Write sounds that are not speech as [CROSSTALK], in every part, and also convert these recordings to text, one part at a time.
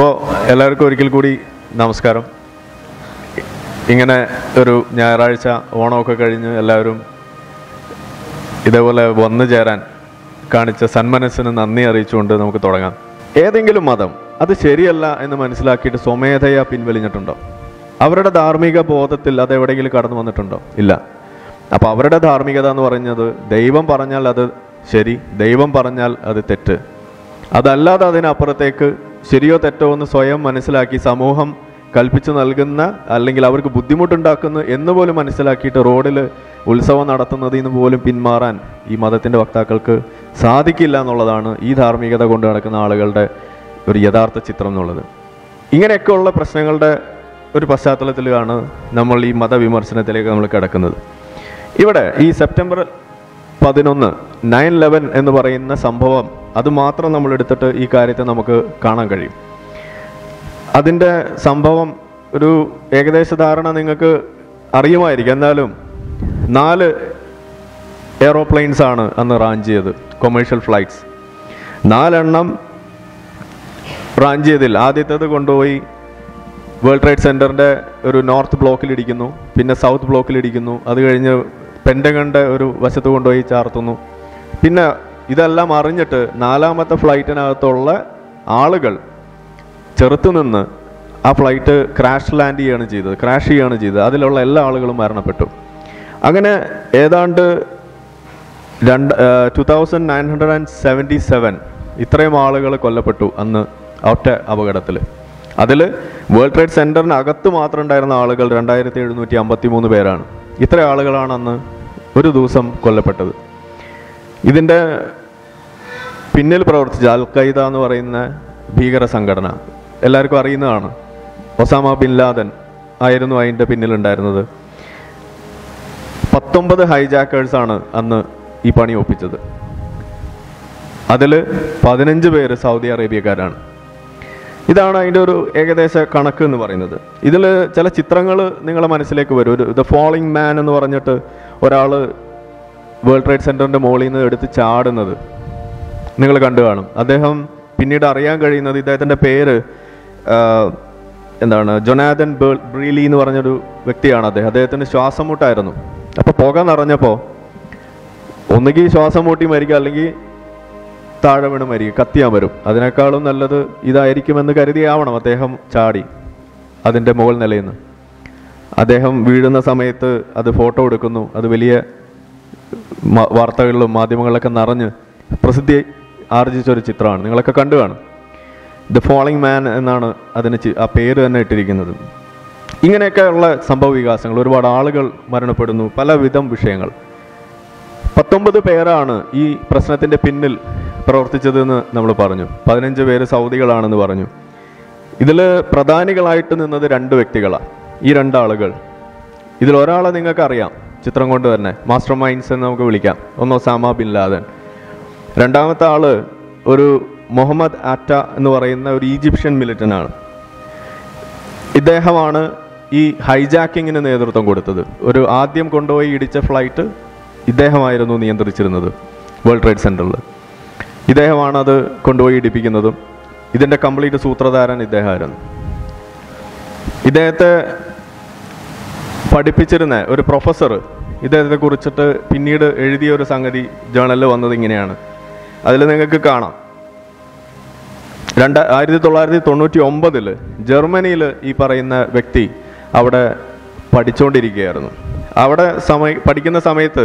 അപ്പോൾ എല്ലാവർക്കും ഒരിക്കൽ കൂടി നമസ്കാരം. ഇങ്ങനെ ഒരു ഞായറാഴ്ച ഓണമൊക്കെ കഴിഞ്ഞ് എല്ലാവരും ഇതേപോലെ വന്നു ചേരാൻ കാണിച്ച സന്മനസ്സിന് നന്ദി അറിയിച്ചുകൊണ്ട് നമുക്ക് തുടങ്ങാം. ഏതെങ്കിലും മതം അത് ശരിയല്ല എന്ന് മനസ്സിലാക്കിയിട്ട് സ്വമേധയാ പിൻവലിഞ്ഞിട്ടുണ്ടോ? അവരുടെ ധാർമ്മിക ബോധത്തിൽ അത് എവിടെയെങ്കിലും കടന്നു വന്നിട്ടുണ്ടോ? ഇല്ല. അപ്പോൾ അവരുടെ ധാർമ്മികത എന്ന് പറഞ്ഞത് ദൈവം പറഞ്ഞാൽ അത് ശരി ദൈവം പറഞ്ഞാൽ അത് തെറ്റ്. അതല്ലാതെ അതിനപ്പുറത്തേക്ക് ശരിയോ തെറ്റോ എന്ന് സ്വയം മനസ്സിലാക്കി സമൂഹം കൽപ്പിച്ചു നൽകുന്ന അല്ലെങ്കിൽ അവർക്ക് ബുദ്ധിമുട്ടുണ്ടാക്കുന്നു എന്ന് പോലും മനസ്സിലാക്കിയിട്ട് റോഡിൽ ഉത്സവം നടത്തുന്നതിൽ നിന്ന് പോലും പിന്മാറാൻ ഈ മതത്തിന്റെ വക്താക്കൾക്ക് സാധിക്കില്ല എന്നുള്ളതാണ് ഈ ധാർമ്മികത കൊണ്ട് നടക്കുന്ന ആളുകളുടെ ഒരു യഥാർത്ഥ ചിത്രം എന്നുള്ളത്. ഇങ്ങനെയൊക്കെയുള്ള പ്രശ്നങ്ങളുടെ ഒരു പശ്ചാത്തലത്തിലാണ് നമ്മൾ ഈ മതവിമർശനത്തിലേക്ക് നമ്മൾ കിടക്കുന്നത്. ഇവിടെ ഈ സെപ്റ്റംബർ പതിനൊന്ന് നയൻ ലെവൻ എന്ന് പറയുന്ന സംഭവം അത് മാത്രം നമ്മൾ എടുത്തിട്ട് ഈ കാര്യത്തെ നമുക്ക് കാണാൻ കഴിയും. അതിന്റെ സംഭവം ഒരു ഏകദേശ ധാരണ നിങ്ങൾക്ക് അറിയുമായിരിക്കും. എന്നാലും നാല് എയറോപ്ലെയിൻസ് ആണ് അന്ന് റാഞ്ച് ചെയ്തത് കൊമേഴ്ഷ്യൽ ഫ്ലൈറ്റ്സ് നാലെണ്ണം റാഞ്ച് ചെയ്തിൽ ആദ്യത്തേത് കൊണ്ടുപോയി വേൾഡ് ട്രേഡ് സെന്ററിന്റെ ഒരു നോർത്ത് ബ്ലോക്കിൽ ഇടിക്കുന്നു പിന്നെ സൗത്ത് ബ്ലോക്കിൽ ഇടിക്കുന്നു. അത് കഴിഞ്ഞ് പെൻഡഗണിന്റെ ഒരു വശത്ത് കൊണ്ടുപോയി ചാർത്തുന്നു. പിന്നെ ഇതെല്ലാം അറിഞ്ഞിട്ട് നാലാമത്തെ ഫ്ലൈറ്റിനകത്തുള്ള ആളുകൾ ചെറുത്തുനിന്ന് ആ ഫ്ലൈറ്റ് ക്രാഷ് ലാൻഡ് ചെയ്യുകയാണ് ചെയ്തത് ക്രാഷ് ചെയ്യുകയാണ് ചെയ്തത്. അതിലുള്ള എല്ലാ ആളുകളും മരണപ്പെട്ടു. അങ്ങനെ ഏതാണ്ട് രണ്ട് two thousand nine hundred and seventy seven ഇത്രയും ആളുകൾ കൊല്ലപ്പെട്ടു അന്ന് ഒറ്റ അപകടത്തിൽ. അതിൽ വേൾഡ് ട്രേഡ് സെന്ററിന് അകത്ത് മാത്രം ഉണ്ടായിരുന്ന ആളുകൾ രണ്ടായിരത്തി എഴുന്നൂറ്റി അമ്പത്തി മൂന്ന് പേരാണ്. ഇത്ര ആളുകളാണ് അന്ന് ഒരു ദിവസം കൊല്ലപ്പെട്ടത്. ഇതിന്റെ പിന്നിൽ പ്രവർത്തിച്ച അൽ ഖൈദ എന്ന് പറയുന്ന ഭീകര സംഘടന എല്ലാവർക്കും അറിയുന്നതാണ്. ഒസാമ ബിൻ ലാദൻ ആയിരുന്നു അതിന്റെ പിന്നിലുണ്ടായിരുന്നത് പത്തൊമ്പത് ഹൈജാക്കേഴ്സാണ് അന്ന് ഈ പണി ഒപ്പിച്ചത്. അതിൽ പതിനഞ്ച് പേര് സൗദി അറേബ്യക്കാരാണ്. ഇതാണ് അതിന്റെ ഒരു ഏകദേശ കണക്ക് എന്ന് പറയുന്നത്. ഇതിൽ ചില ചിത്രങ്ങൾ നിങ്ങളെ മനസ്സിലേക്ക് വരും. ഒരു ദ ഫോളിങ് മാൻ എന്ന് പറഞ്ഞിട്ട് ഒരാൾ വേൾഡ് ട്രേഡ് സെന്ററിന്റെ മുകളിൽ നിന്ന് എടുത്ത് ചാടുന്നത് നിങ്ങൾ കണ്ടു കാണും. അദ്ദേഹം പിന്നീട് അറിയാൻ കഴിയുന്നത് ഇദ്ദേഹത്തിന്റെ പേര് എന്താണ് ജൊനാഥൻ ബ്രീലി എന്ന് പറഞ്ഞൊരു വ്യക്തിയാണ് അദ്ദേഹം. അദ്ദേഹത്തിന് ശ്വാസം മുട്ടായിരുന്നു. അപ്പോൾ പുക നിറഞ്ഞപ്പോൾ ഒന്നുകിൽ ശ്വാസം മുട്ടി മരിക്കുക അല്ലെങ്കിൽ താഴെ വീണ് മരിക്കും കത്തിയാൻ വരും. അതിനേക്കാളും നല്ലത് ഇതായിരിക്കുമെന്ന് കരുതിയാവണം അദ്ദേഹം ചാടി അതിന്റെ മുകൾ നിലയിൽ അദ്ദേഹം വീഴുന്ന സമയത്ത് അത് ഫോട്ടോ എടുക്കുന്നു അത് വലിയ വാർത്തകളിലും മാധ്യമങ്ങളിലൊക്കെ നിറഞ്ഞ് പ്രസിദ്ധി ആർജിച്ചൊരു ചിത്രമാണ്. നിങ്ങളൊക്കെ കണ്ടു കാണും. ദ ഫോളിങ് മാൻ എന്നാണ് അതിന് ആ പേര് തന്നെ ഇട്ടിരിക്കുന്നത്. ഇങ്ങനെയൊക്കെയുള്ള സംഭവ വികാസങ്ങൾ ഒരുപാട് ആളുകൾ മരണപ്പെടുന്നു പലവിധം വിഷയങ്ങൾ. പത്തൊമ്പത് പേരാണ് ഈ പ്രശ്നത്തിന്റെ പിന്നിൽ പ്രവർത്തിച്ചതെന്ന് നമ്മൾ പറഞ്ഞു. പതിനഞ്ച് പേര് സൗദികളാണെന്ന് പറഞ്ഞു. ഇതിൽ പ്രധാനികളായിട്ട് നിന്നത് രണ്ട് വ്യക്തികളാണ് ഈ രണ്ടാളുകൾ ഇതിൽ ഒരാളെ നിങ്ങൾക്ക് അറിയാം ചിത്രം കൊണ്ട് തന്നെ. മാസ്റ്റർ മൈൻഡ്സ് എന്ന് നമുക്ക് വിളിക്കാം. ഒന്ന് ഒസാമ ബിൻ ലാദൻ. രണ്ടാമത്തെ ആൾ ഒരു മുഹമ്മദ് ആറ്റ എന്ന് പറയുന്ന ഒരു ഈജിപ്ഷ്യൻ മിലിറ്റനാണ് ഇദ്ദേഹമാണ് ഈ ഹൈജാക്കിങ്ങിന് നേതൃത്വം കൊടുത്തത്. ഒരു ആദ്യം കൊണ്ടുപോയി ഇടിച്ച ഫ്ലൈറ്റ് ഇദ്ദേഹമായിരുന്നു നിയന്ത്രിച്ചിരുന്നത് വേൾഡ് ട്രേഡ് സെന്ററിൽ ഇദ്ദേഹമാണ് അത് കൊണ്ടുപോയി ഇടിപ്പിക്കുന്നതും ഇതിന്റെ കംപ്ലീറ്റ് സൂത്രധാരൻ ഇദ്ദേഹമായിരുന്നു. ഇദ്ദേഹത്തെ പഠിപ്പിച്ചിരുന്ന ഒരു പ്രൊഫസർ ഇദ്ദേഹത്തെ കുറിച്ചിട്ട് പിന്നീട് എഴുതിയ ഒരു സംഗതി ജേണലിൽ വന്നത് ഇങ്ങനെയാണ്. അതിൽ നിങ്ങൾക്ക് കാണാം. രണ്ട് ആയിരത്തി തൊള്ളായിരത്തി തൊണ്ണൂറ്റി ഒമ്പതിൽ ജർമ്മനിയിൽ ഈ പറയുന്ന വ്യക്തി അവിടെ പഠിച്ചുകൊണ്ടിരിക്കുകയായിരുന്നു. അവിടെ സമയ പഠിക്കുന്ന സമയത്ത്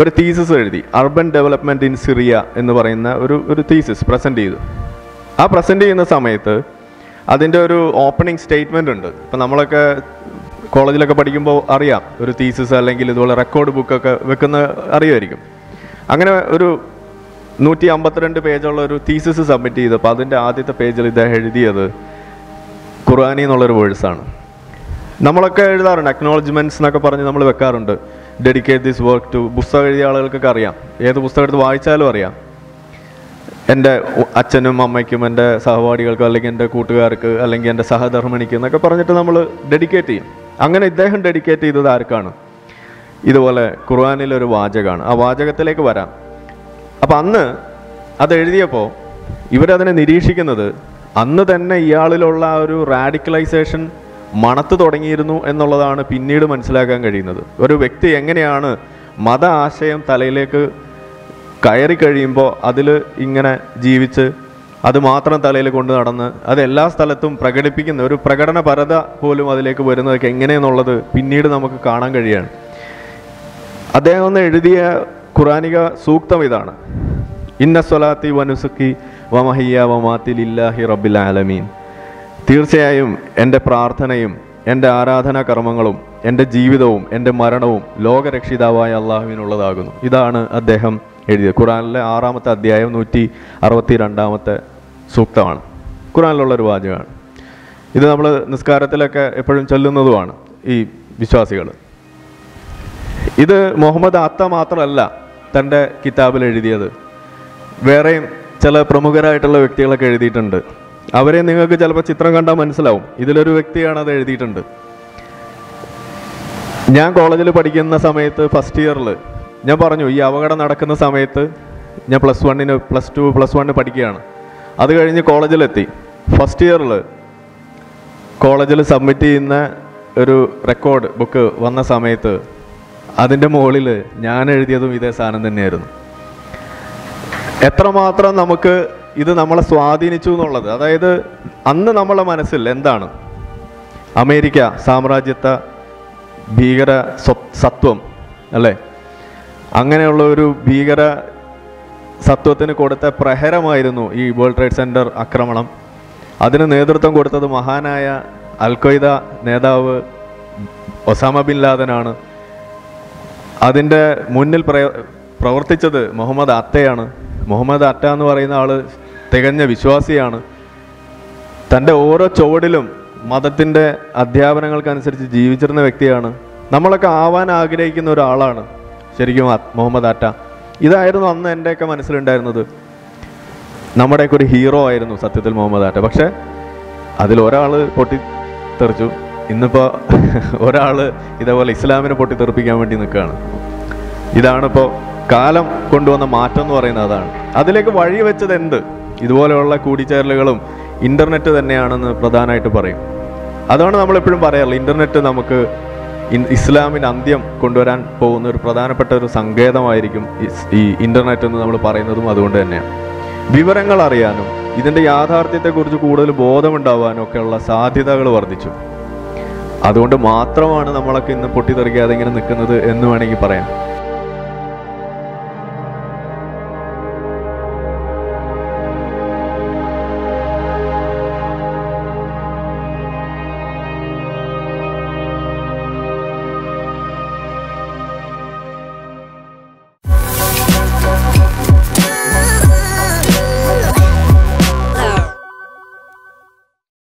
ഒരു തീസിസ് എഴുതി. അർബൻ ഡെവലപ്മെന്റ് ഇൻ സിറിയ എന്ന് പറയുന്ന ഒരു ഒരു തീസിസ് പ്രസന്റ് ചെയ്തു. ആ പ്രസന്റ് ചെയ്യുന്ന സമയത്ത് അതിന്റെ ഒരു ഓപ്പണിംഗ് സ്റ്റേറ്റ്മെന്റ് ഉണ്ട്. ഇപ്പം നമ്മളൊക്കെ കോളേജിലൊക്കെ പഠിക്കുമ്പോൾ അറിയാം. ഒരു തീസിസ് അല്ലെങ്കിൽ ഇതുപോലെ റെക്കോർഡ് ബുക്കൊക്കെ വെക്കുന്ന അറിയുമായിരിക്കും അങ്ങനെ ഒരു നൂറ്റി അമ്പത്തിരണ്ട് പേജുള്ള ഒരു തീസിസ് സബ്മിറ്റ് ചെയ്തപ്പോൾ അതിന്റെ ആദ്യത്തെ പേജിൽ ഇദ്ദേഹം എഴുതിയത് ഖുർആാനി എന്നുള്ളൊരു വേഴ്സാണ് നമ്മളൊക്കെ എഴുതാറുണ്ട്. അക്നോളജ്മെന്റ്സ് എന്നൊക്കെ പറഞ്ഞ് നമ്മൾ വെക്കാറുണ്ട്. ഡെഡിക്കേറ്റ് ദിസ് വർക്ക് ടു പുസ്തകം എഴുതിയ ആളുകൾക്കൊക്കെ അറിയാം. ഏത് പുസ്തകം എടുത്ത് വായിച്ചാലും അറിയാം. എന്റെ അച്ഛനും അമ്മയ്ക്കും എന്റെ സഹപാഠികൾക്കും അല്ലെങ്കിൽ എന്റെ കൂട്ടുകാർക്ക് അല്ലെങ്കിൽ എന്റെ സഹധർമ്മിണിക്ക് എന്നൊക്കെ പറഞ്ഞിട്ട് നമ്മൾ ഡെഡിക്കേറ്റ് ചെയ്യും. അങ്ങനെ ഇദ്ദേഹം ഡെഡിക്കേറ്റ് ചെയ്തത് ആർക്കാണ്? ഇതുപോലെ ഖുർആാനിലൊരു വാചകമാണ് ആ വാചകത്തിലേക്ക് വരാം. അപ്പം അന്ന് അത് എഴുതിയപ്പോൾ ഇവരതിനെ നിരീക്ഷിക്കുന്നത് അന്ന് തന്നെ ഇയാളിലുള്ള ആ ഒരു റാഡിക്കലൈസേഷൻ മണത്ത് തുടങ്ങിയിരുന്നു എന്നുള്ളതാണ് പിന്നീട് മനസ്സിലാക്കാൻ കഴിയുന്നത്. ഒരു വ്യക്തി എങ്ങനെയാണ് മത ആശയം തലയിലേക്ക് കയറി കഴിയുമ്പോൾ അതിൽ ഇങ്ങനെ ജീവിച്ച് അത് മാത്രം തലയിൽ കൊണ്ട് നടന്ന് അത് എല്ലാ സ്ഥലത്തും പ്രകടിപ്പിക്കുന്ന ഒരു പ്രകടന പരത പോലും അതിലേക്ക് വരുന്നതൊക്കെ എങ്ങനെയെന്നുള്ളത് പിന്നീട് നമുക്ക് കാണാൻ കഴിയാണ്. അദ്ദേഹം ഒന്ന് എഴുതിയ ഖുറാനിക സൂക്തം ഇതാണ്. ഇന്ന സ്വലാത്തി വനുസുക്കി വമഹിയ വമാത്തി ലില്ലാഹി റബ്ബിൽ ആലമീൻ. തീർച്ചയായും എന്റെ പ്രാർത്ഥനയും എന്റെ ആരാധനാ കർമ്മങ്ങളും എന്റെ ജീവിതവും എന്റെ മരണവും ലോകരക്ഷിതാവായ അള്ളാഹുവിനുള്ളതാകുന്നു. ഇതാണ് അദ്ദേഹം എഴുതിയത്. ഖുറാനിലെ ആറാമത്തെ അധ്യായം നൂറ്റി അറുപത്തി രണ്ടാമത്തെ സൂക്തമാണ്. ഖുറാനിലുള്ള ഒരു വാചകമാണ്. ഇത് നമ്മൾ നിസ്കാരത്തിലൊക്കെ എപ്പോഴും ചൊല്ലുന്നതുമാണ് ഈ വിശ്വാസികൾ ഇത് മുഹമ്മദ് അത്ത മാത്രമല്ല തന്റെ കിതാബിൽ എഴുതിയത്. വേറെയും ചില പ്രമുഖരായിട്ടുള്ള വ്യക്തികളൊക്കെ എഴുതിയിട്ടുണ്ട്. അവരെ നിങ്ങൾക്ക് ചിലപ്പോൾ ചിത്രം കണ്ടാൽ മനസ്സിലാവും. ഇതിലൊരു വ്യക്തിയാണ് അത് എഴുതിയിട്ടുണ്ട്. ഞാൻ കോളേജിൽ പഠിക്കുന്ന സമയത്ത് ഫസ്റ്റ് ഇയറിൽ ഞാൻ പറഞ്ഞു ഈ അപകടം നടക്കുന്ന സമയത്ത് ഞാൻ പ്ലസ് വണ്ണിന് പ്ലസ് ടു പ്ലസ് വണ്ണിന് പഠിക്കുകയാണ്. അത് കഴിഞ്ഞ് കോളേജിലെത്തി. ഫസ്റ്റ് ഇയറിൽ കോളേജിൽ സബ്മിറ്റ് ചെയ്യുന്ന ഒരു റെക്കോർഡ് ബുക്ക് വന്ന സമയത്ത് അതിന്റെ മുകളിൽ ഞാൻ എഴുതിയതും ഇതേ സാധനം തന്നെയായിരുന്നു. എത്രമാത്രം നമുക്ക് ഇത് നമ്മളെ സ്വാധീനിച്ചു എന്നുള്ളത്. അതായത് അന്ന് നമ്മളെ മനസ്സിൽ എന്താണ്? അമേരിക്ക സാമ്രാജ്യത്തെ ഭീകര സത്വം അല്ലേ? അങ്ങനെയുള്ള ഒരു ഭീകര സത്വത്തിന് കൊടുത്ത പ്രഹരമായിരുന്നു ഈ വേൾഡ് ട്രേഡ് സെന്റർ ആക്രമണം. അതിന് നേതൃത്വം കൊടുത്തത് മഹാനായ അൽഖ്വയ്ദ നേതാവ് ഒസാമ ബിൻ ലാദനാണ്. അതിന്റെ മുന്നിൽ പ്രവർത്തിച്ചത് മുഹമ്മദ് അത്തയാണ്. മുഹമ്മദ് അത്ത എന്ന് പറയുന്ന ആൾ തികഞ്ഞ വിശ്വാസിയാണ്. തന്റെ ഓരോ ചുവടിലും മതത്തിന്റെ അധ്യാപനങ്ങൾക്കനുസരിച്ച് ജീവിച്ചിരുന്ന വ്യക്തിയാണ്. നമ്മളൊക്കെ ആവാൻ ആഗ്രഹിക്കുന്ന ഒരാളാണ്. ശരിക്കും മുഹമ്മദ് ആറ്റ ഇതായിരുന്നു അന്ന് എന്റെയൊക്കെ മനസ്സിലുണ്ടായിരുന്നത്. നമ്മുടെയൊക്കെ ഒരു ഹീറോ ആയിരുന്നു സത്യത്തിൽ മുഹമ്മദ് ആറ്റ പക്ഷേ അതിൽ ഒരാൾ പൊട്ടിത്തെറിച്ചു. ഇന്നിപ്പോൾ [LAUGHS] ഒരാൾ ഇതേപോലെ ഇസ്ലാമിനെ പൊട്ടിത്തെറിപ്പിക്കാൻ വേണ്ടി നിൽക്കുകയാണ്. ഇതാണിപ്പോൾ കാലം കൊണ്ടുവന്ന മാറ്റം എന്ന് പറയുന്നത് അതാണ്. അതിലേക്ക് വഴി വെച്ചത് എന്ത്? ഇതുപോലെയുള്ള കൂടിച്ചേരലുകളും ഇന്റർനെറ്റ് തന്നെയാണെന്ന് പ്രധാനമായിട്ട് പറയും. അതാണ് നമ്മളെപ്പോഴും പറയാറുള്ളത്. ഇന്റർനെറ്റ് നമുക്ക് ഇസ്ലാമിന് അന്ത്യം കൊണ്ടുവരാൻ പോകുന്ന ഒരു പ്രധാനപ്പെട്ട ഒരു സങ്കേതമായിരിക്കും ഈ ഇന്റർനെറ്റ് എന്ന് നമ്മൾ പറയുന്നതും അതുകൊണ്ട് തന്നെയാണ്. വിവരങ്ങൾ അറിയാനും ഇതിന്റെ യാഥാർത്ഥ്യത്തെക്കുറിച്ച് കൂടുതൽ ബോധമുണ്ടാവാനും ഒക്കെയുള്ള സാധ്യതകൾ വർദ്ധിച്ചു. അതുകൊണ്ട് മാത്രമാണ് നമ്മളൊക്കെ ഇന്ന് പൊട്ടിത്തെറിക്കാതെ ഇങ്ങനെ നിൽക്കുന്നത് എന്ന് വേണമെങ്കിൽ പറയാം.